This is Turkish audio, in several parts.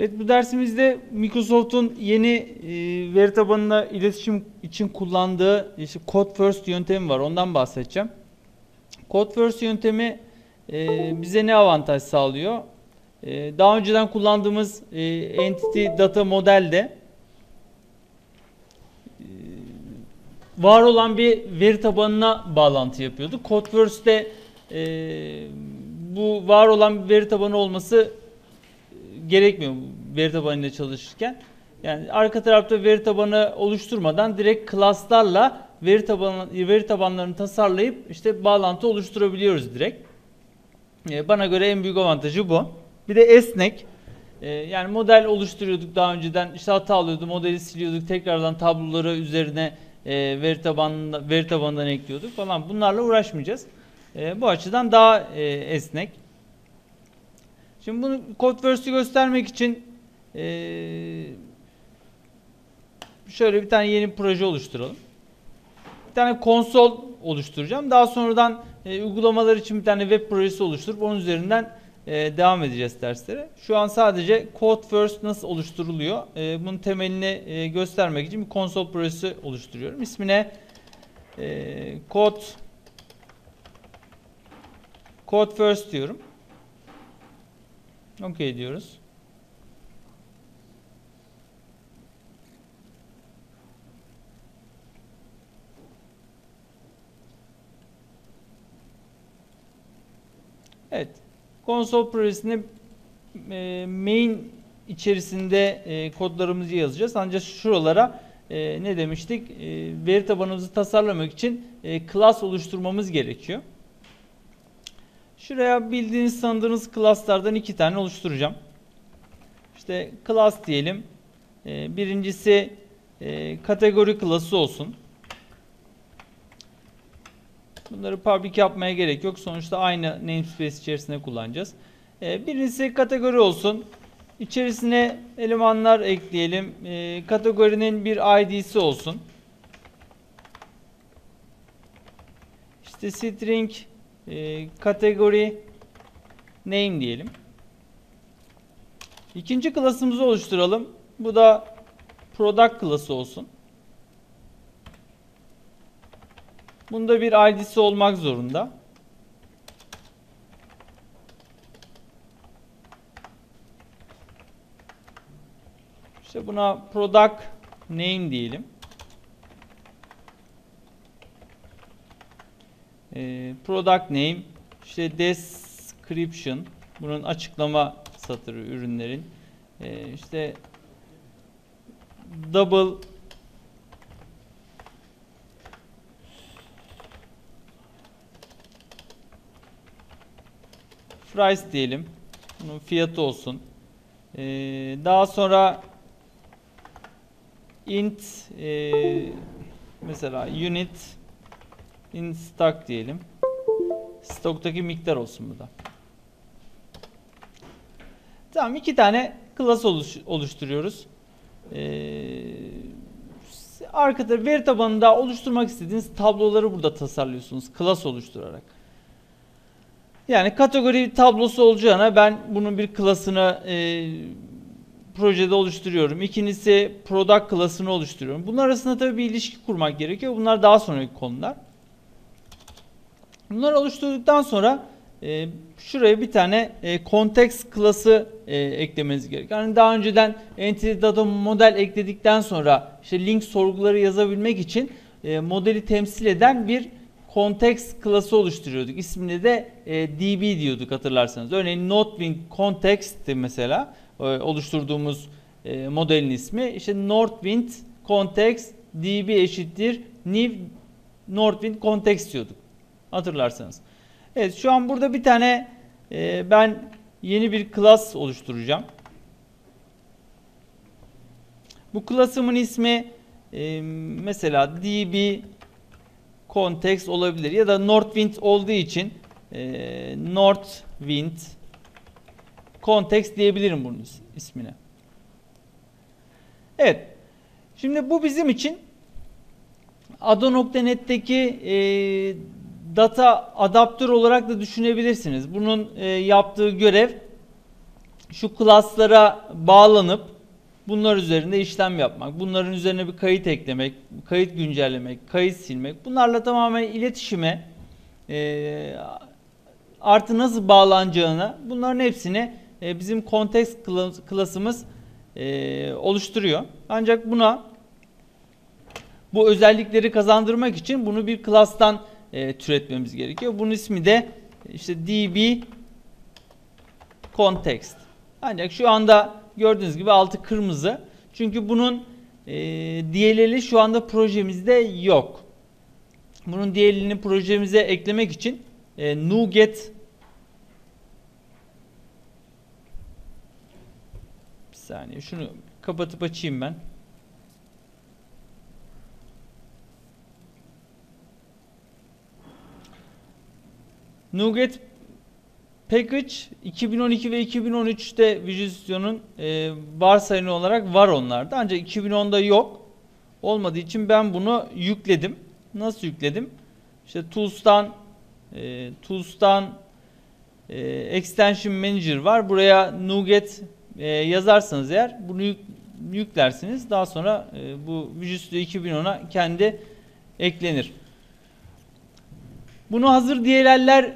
Evet bu dersimizde Microsoft'un yeni e, veri tabanına iletişim için kullandığı işte Code First yöntemi var. Ondan bahsedeceğim. Code First yöntemi e, bize ne avantaj sağlıyor? E, daha önceden kullandığımız e, Entity Data modelde e, var olan bir veri tabanına bağlantı yapıyorduk. Code First'te e, bu var olan bir veri tabanı olması gerekmiyor veri tabanıyla çalışırken. Yani arka tarafta veri tabanı oluşturmadan direkt class'larla veri tabanı veri tabanlarını tasarlayıp işte bağlantı oluşturabiliyoruz direkt. Ee, bana göre en büyük avantajı bu. Bir de esnek. Ee, yani model oluşturuyorduk daha önceden. işte hata alıyordu, modeli siliyorduk, tekrardan tabloları üzerine e, veri tabanında veri tabanından ekliyorduk falan. Bunlarla uğraşmayacağız. E, bu açıdan daha e, esnek. Şimdi bunu Codeverse'ü göstermek için e, şöyle bir tane yeni proje oluşturalım. Bir tane konsol oluşturacağım. Daha sonradan e, uygulamalar için bir tane web projesi oluşturup onun üzerinden e, devam edeceğiz derslere. Şu an sadece Code First nasıl oluşturuluyor? E, bunun temelini e, göstermek için bir konsol projesi oluşturuyorum. İsmine e, Code Code First diyorum. OK diyoruz. Evet. Konsol projesinde e, main içerisinde e, kodlarımızı yazacağız. Ancak şuralara e, ne demiştik? E, veri tabanımızı tasarlamak için e, class oluşturmamız gerekiyor. Şuraya bildiğiniz sandığınız class'lardan iki tane oluşturacağım. İşte class diyelim. Ee, birincisi e, kategori klası olsun. Bunları public yapmaya gerek yok. Sonuçta aynı namespace içerisinde kullanacağız. Ee, birincisi kategori olsun. İçerisine elemanlar ekleyelim. Ee, kategorinin bir ID'si olsun. İşte string e, kategori name diyelim. İkinci klasımızı oluşturalım. Bu da product klası olsun. Bunda bir ID'si olmak zorunda. İşte buna product name diyelim. E, product name işte description bunun açıklama satırı ürünlerin. E, işte double price diyelim. Bunun fiyatı olsun. E, daha sonra int e, mesela unit in stock diyelim. Stoktaki miktar olsun bu da. Tamam iki tane class oluş, oluşturuyoruz. Ee, arkada veri tabanında oluşturmak istediğiniz tabloları burada tasarlıyorsunuz. Class oluşturarak. Yani kategori tablosu olacağına ben bunun bir klasını e, projede oluşturuyorum. İkincisi product klasını oluşturuyorum. Bunlar arasında tabii bir ilişki kurmak gerekiyor. Bunlar daha sonraki konular. Bunları oluşturduktan sonra e, şuraya bir tane e, context klası e, eklemeniz gerekiyor. Yani daha önceden entity data model ekledikten sonra işte link sorguları yazabilmek için e, modeli temsil eden bir context klası oluşturuyorduk. İsmini de e, db diyorduk hatırlarsanız. Örneğin Notewing context mesela e, oluşturduğumuz e, modelin ismi. İşte Northwind context db eşittir new Northwind context diyorduk. Hatırlarsanız. Evet şu an burada bir tane e, ben yeni bir class oluşturacağım. Bu class'ımın ismi e, mesela db context olabilir ya da northwind olduğu için e, northwind context diyebilirim bunun ismine. Evet. Şimdi bu bizim için Ado.net'teki e, data adaptör olarak da düşünebilirsiniz. Bunun e, yaptığı görev şu klaslara bağlanıp bunlar üzerinde işlem yapmak, bunların üzerine bir kayıt eklemek, kayıt güncellemek, kayıt silmek, bunlarla tamamen iletişime e, artı nasıl bağlanacağını bunların hepsini e, bizim kontekst klas- klasımız e, oluşturuyor. Ancak buna bu özellikleri kazandırmak için bunu bir klastan e, türetmemiz gerekiyor. Bunun ismi de işte db context. Ancak şu anda gördüğünüz gibi altı kırmızı. Çünkü bunun e, DLL'i şu anda projemizde yok. Bunun DLL'ini projemize eklemek için e, NuGet bir saniye şunu kapatıp açayım ben. NuGet Package 2012 ve 2013'te Visual Studio'nun e, varsayını olarak var onlarda. Ancak 2010'da yok. Olmadığı için ben bunu yükledim. Nasıl yükledim? İşte Tools'tan e, Tools'tan e, Extension Manager var. Buraya NuGet e, yazarsanız eğer bunu yük, yüklersiniz. Daha sonra e, bu Visual Studio 2010'a kendi eklenir. Bunu hazır DLL'ler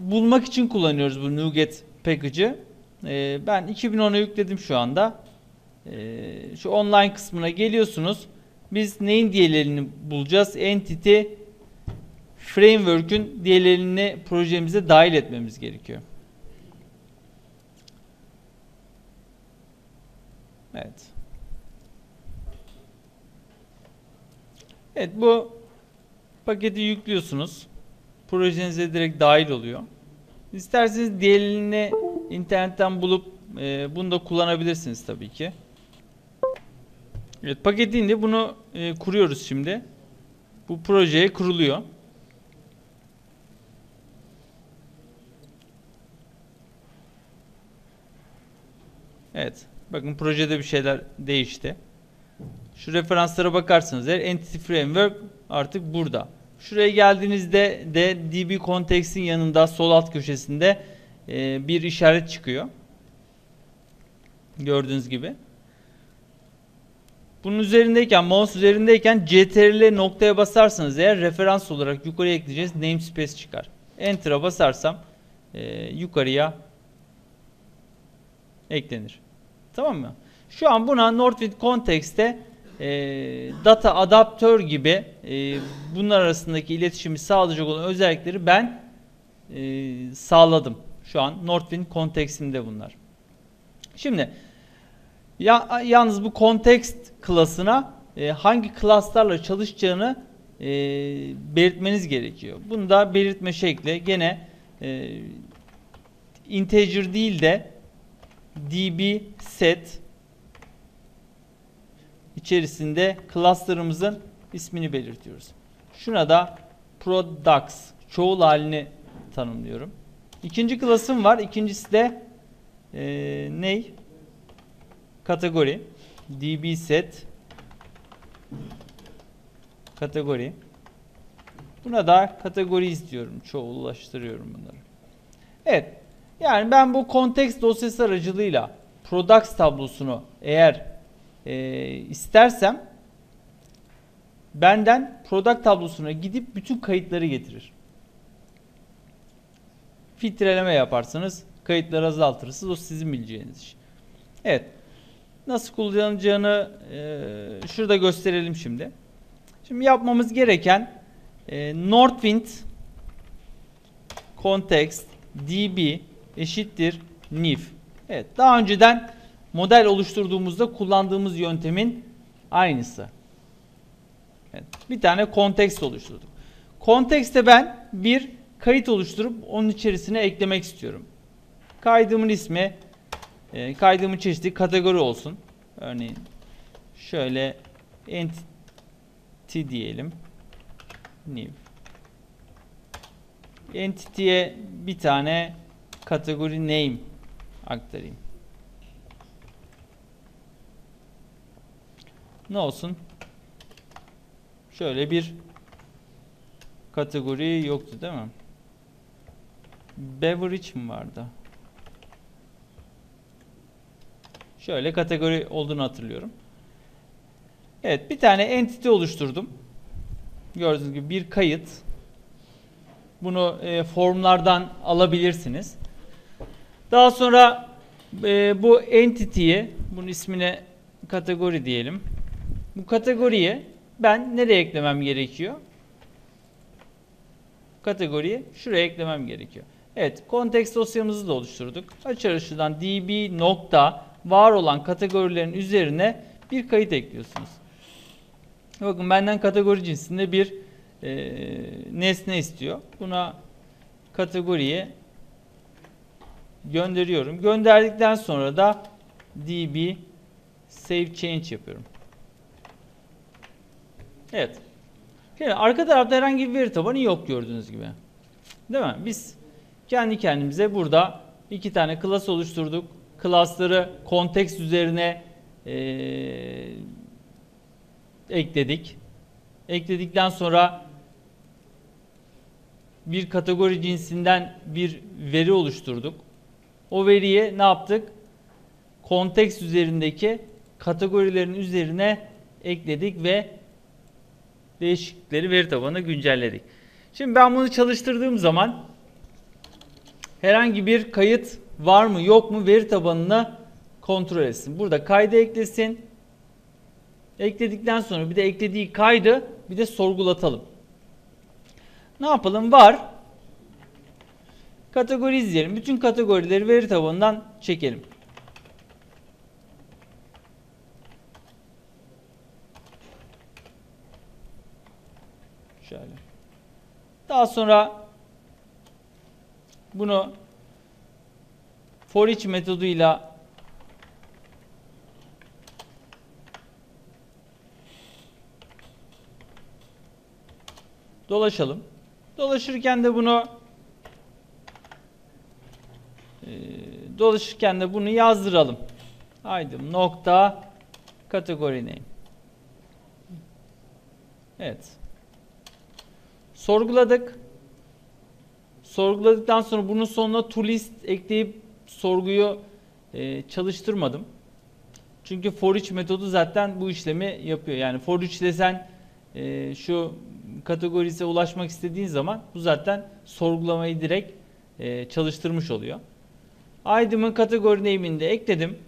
bulmak için kullanıyoruz bu NuGet package'ı. Ee, ben 2010'a yükledim şu anda. Ee, şu online kısmına geliyorsunuz. Biz neyin DLL'ini bulacağız? Entity Framework'ün DLL'ini projemize dahil etmemiz gerekiyor. Evet. Evet bu paketi yüklüyorsunuz projenize direkt dahil oluyor. İsterseniz diğerini internetten bulup e, bunu da kullanabilirsiniz tabii ki. Evet paket indi. Bunu e, kuruyoruz şimdi. Bu projeye kuruluyor. Evet. Bakın projede bir şeyler değişti. Şu referanslara bakarsanız eğer Entity Framework artık burada. Şuraya geldiğinizde de DB Context'in yanında sol alt köşesinde e, bir işaret çıkıyor. Gördüğünüz gibi. Bunun üzerindeyken, mouse üzerindeyken CTRL noktaya basarsanız eğer referans olarak yukarıya ekleyeceğiz namespace çıkar. Enter'a basarsam e, yukarıya eklenir. Tamam mı? Şu an buna Northwind Context'te e, data adaptör gibi e, bunlar arasındaki iletişimi sağlayacak olan özellikleri ben e, sağladım. Şu an Northwind konteksinde bunlar. Şimdi ya, yalnız bu context klasına e, hangi klaslarla çalışacağını e, belirtmeniz gerekiyor. Bunu da belirtme şekli gene e, integer değil de db set içerisinde cluster'ımızın ismini belirtiyoruz. Şuna da products çoğul halini tanımlıyorum. İkinci klasım var. İkincisi de e, ney? Kategori. db set kategori. Buna da kategori istiyorum. Çoğullaştırıyorum bunları. Evet. Yani ben bu context dosyası aracılığıyla products tablosunu eğer e, istersem benden product tablosuna gidip bütün kayıtları getirir. Filtreleme yaparsanız kayıtları azaltırırsınız. O sizin bileceğiniz iş. Evet. Nasıl kullanacağını e, şurada gösterelim şimdi. Şimdi yapmamız gereken e, Northwind context db eşittir new. Evet. Daha önceden model oluşturduğumuzda kullandığımız yöntemin aynısı. Evet, bir tane kontekst oluşturduk. Kontekste ben bir kayıt oluşturup onun içerisine eklemek istiyorum. Kaydımın ismi, e, kaydımın çeşidi kategori olsun. Örneğin şöyle entity diyelim. New. Entity'ye bir tane kategori name aktarayım. Ne olsun? Şöyle bir kategori yoktu değil mi? Beverage mi vardı? Şöyle kategori olduğunu hatırlıyorum. Evet bir tane entity oluşturdum. Gördüğünüz gibi bir kayıt. Bunu e, formlardan alabilirsiniz. Daha sonra e, bu entity'yi, bunun ismine kategori diyelim. Bu kategoriye ben nereye eklemem gerekiyor? Kategoriyi şuraya eklemem gerekiyor. Evet, kontekst dosyamızı da oluşturduk. Açar şuradan db nokta var olan kategorilerin üzerine bir kayıt ekliyorsunuz. Bakın benden kategori cinsinde bir e, nesne istiyor. Buna kategoriye gönderiyorum. Gönderdikten sonra da db save change yapıyorum. Evet. Şimdi arka tarafta herhangi bir veri tabanı yok gördüğünüz gibi. Değil mi? Biz kendi kendimize burada iki tane class oluşturduk. Class'ları kontekst üzerine ee, ekledik. Ekledikten sonra bir kategori cinsinden bir veri oluşturduk. O veriye ne yaptık? Kontekst üzerindeki kategorilerin üzerine ekledik ve değişiklikleri veri tabanına güncelledik. Şimdi ben bunu çalıştırdığım zaman herhangi bir kayıt var mı yok mu veri tabanına kontrol etsin. Burada kaydı eklesin. Ekledikten sonra bir de eklediği kaydı bir de sorgulatalım. Ne yapalım? Var. Kategori izleyelim. Bütün kategorileri veri tabanından çekelim. Şöyle. Daha sonra bunu for each metoduyla dolaşalım. Dolaşırken de bunu e, dolaşırken de bunu yazdıralım. Haydi nokta kategori name. Evet. Sorguladık. Sorguladıktan sonra bunun sonuna to list ekleyip sorguyu e, çalıştırmadım. Çünkü for each metodu zaten bu işlemi yapıyor. Yani for each desen e, şu kategorise ulaşmak istediğin zaman bu zaten sorgulamayı direkt e, çalıştırmış oluyor. Item'ın kategori name'ini de ekledim.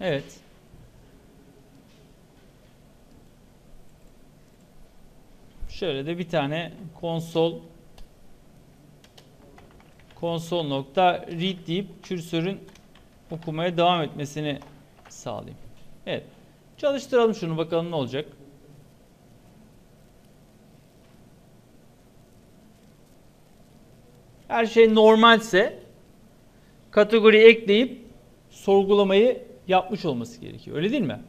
Evet. Şöyle de bir tane konsol konsol nokta read deyip kürsörün okumaya devam etmesini sağlayayım. Evet. Çalıştıralım şunu bakalım ne olacak. Her şey normalse kategori ekleyip sorgulamayı yapmış olması gerekiyor. Öyle değil mi?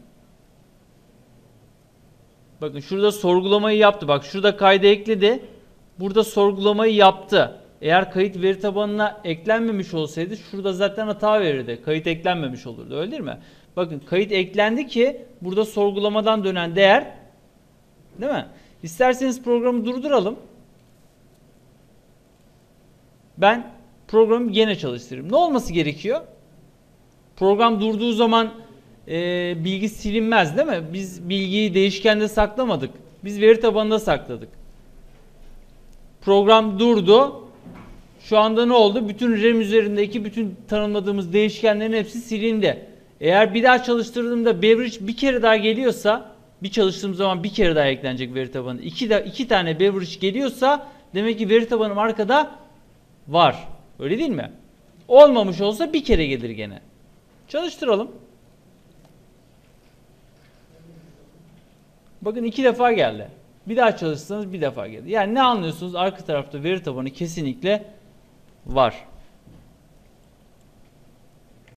Bakın şurada sorgulamayı yaptı. Bak şurada kaydı ekledi. Burada sorgulamayı yaptı. Eğer kayıt veri tabanına eklenmemiş olsaydı şurada zaten hata verirdi. Kayıt eklenmemiş olurdu. Öyle değil mi? Bakın kayıt eklendi ki burada sorgulamadan dönen değer değil mi? İsterseniz programı durduralım. Ben programı yine çalıştırırım. Ne olması gerekiyor? Program durduğu zaman e, bilgi silinmez değil mi? Biz bilgiyi değişkende saklamadık. Biz veri tabanında sakladık. Program durdu. Şu anda ne oldu? Bütün RAM üzerindeki bütün tanımladığımız değişkenlerin hepsi silindi. Eğer bir daha çalıştırdığımda beverage bir kere daha geliyorsa bir çalıştığım zaman bir kere daha eklenecek veri tabanı. İki, de, iki tane beverage geliyorsa demek ki veri tabanım arkada var. Öyle değil mi? Olmamış olsa bir kere gelir gene. Çalıştıralım. Bakın iki defa geldi. Bir daha çalışsanız bir defa geldi. Yani ne anlıyorsunuz? Arka tarafta veri tabanı kesinlikle var.